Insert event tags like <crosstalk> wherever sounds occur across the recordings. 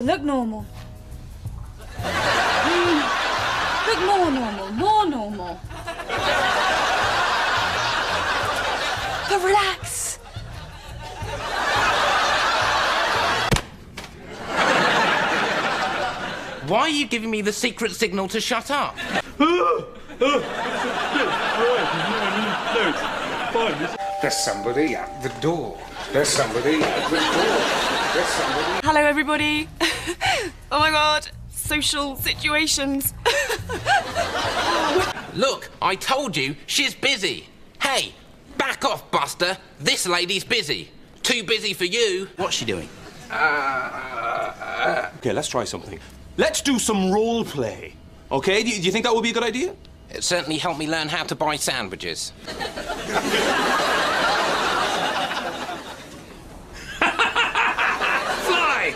Look normal. Mm. Look more normal, more normal. But relax. Why are you giving me the secret signal to shut up? There's somebody at the door. There's somebody at the door. There's somebody. Hello, everybody. Oh my god, social situations. <laughs> Look, I told you, she's busy. Hey, back off, Buster. This lady's busy. Too busy for you. What's she doing? Uh, uh, okay, let's try something. Let's do some role play. Okay, do you, do you think that would be a good idea? It certainly helped me learn how to buy sandwiches. <laughs> Fly!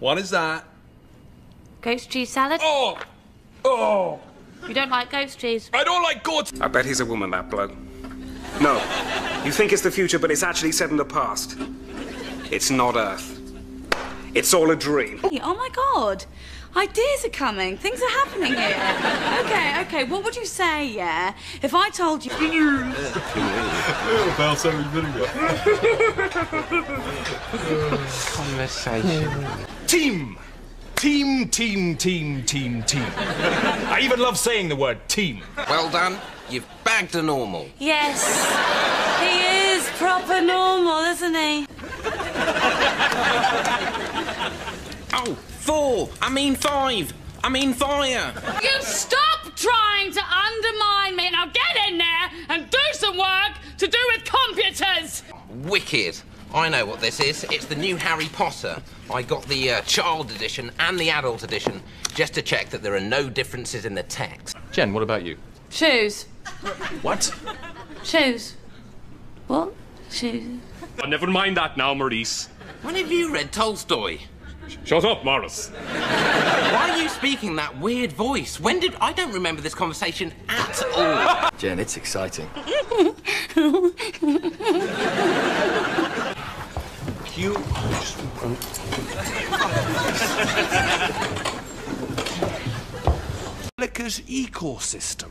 What is that? Ghost cheese salad? Oh! Oh! You don't like ghost cheese? I don't like goats! I bet he's a woman, that bloke. No. You think it's the future, but it's actually set in the past. It's not Earth. It's all a dream. Oh my god. Ideas are coming. Things are happening here. Okay, okay. What would you say, yeah, if I told you. <laughs> Conversation. Team! Team, team, team, team, team. I even love saying the word team. Well done. You've bagged a normal. Yes. He is proper normal, isn't he? Oh, four. I mean five. I mean fire. You stop trying to undermine me. Now get in there and do some work to do with computers. Wicked. I know what this is. It's the new Harry Potter. I got the uh, child edition and the adult edition just to check that there are no differences in the text. Jen, what about you? Shoes. What? Shoes. What? Shoes. Oh, never mind that now, Maurice. When have you read Tolstoy? Shut up, Maurice. Why are you speaking that weird voice? When did I don't remember this conversation at all? Jen, it's exciting. <laughs> You. Flicker's ecosystem.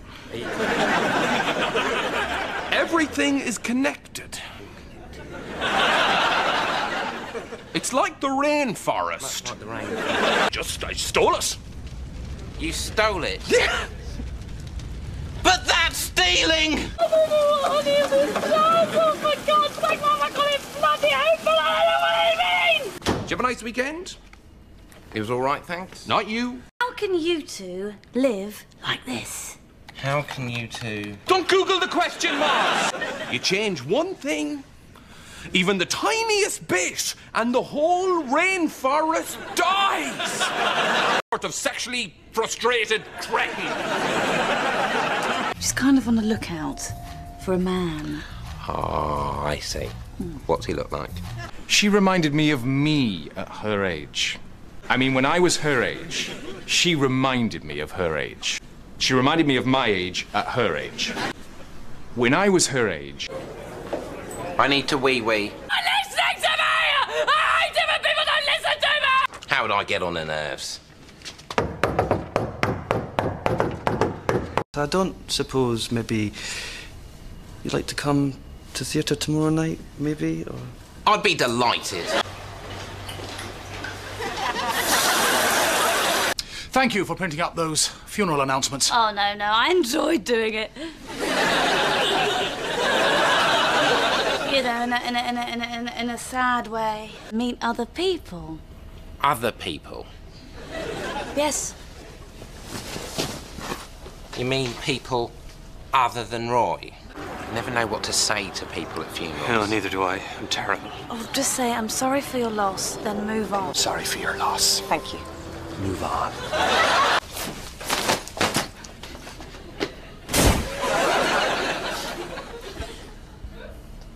Everything is connected. It's like the rainforest. Like the rain. Just, I stole it. You stole it. Yeah. But that's stealing! Oh my God! Thank God I got it bloody open. I don't know what it means. Did you have a nice weekend? It was all right, thanks. Not you. How can you two live like this? How can you two? Don't Google the question, Moss! You change one thing, even the tiniest bit, and the whole rainforest dies! sort of sexually frustrated cretin. She's kind of on the lookout for a man. Oh, I see. What's he look like? She reminded me of me at her age. I mean, when I was her age, she reminded me of her age. She reminded me of my age at her age. When I was her age, I need to wee wee. Listening to me. I hate it when people don't listen to me. How would I get on her nerves? I don't suppose maybe you'd like to come to theatre tomorrow night, maybe? Or... I'd be delighted. Thank you for printing up those funeral announcements. Oh, no, no. I enjoyed doing it. you know, in a, in, a, in, a, in, a, in, a, in a sad way. Meet other people. Other people. Yes. You mean people other than Roy? I never know what to say to people at funerals. No, neither do I. I'm terrible. Oh, just say, I'm sorry for your loss, then move on. Sorry for your loss. Thank you. Move on.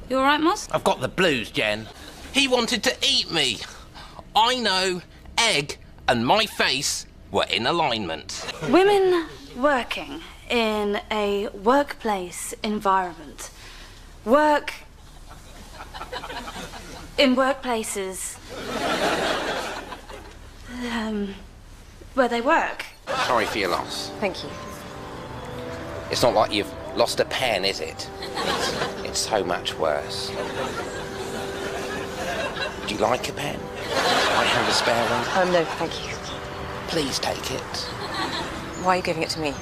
You all right, Moss? I've got the blues, Jen. He wanted to eat me. I know egg and my face were in alignment. Women working in a workplace environment work in workplaces um, where they work. Sorry for your loss. Thank you. It's not like you've lost a pen, is it? It's, it's so much worse. Do you like a pen? I have a spare one. Um, no, thank you. Please take it. Why are you giving it to me?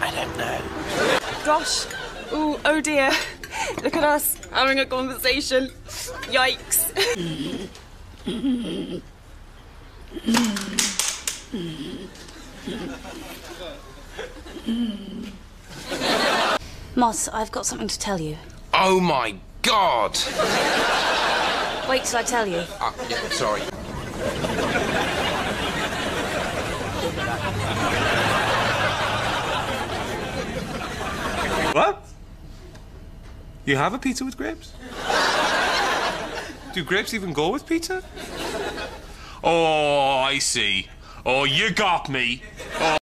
I don't know. Gosh. Ooh, oh dear. <laughs> Look at us having a conversation. Yikes. <laughs> Moss, I've got something to tell you. Oh my god! Wait till I tell you. Uh, yeah, sorry. What? You have a pizza with grapes? Do grapes even go with pizza? Oh, I see. Oh, you got me. Oh.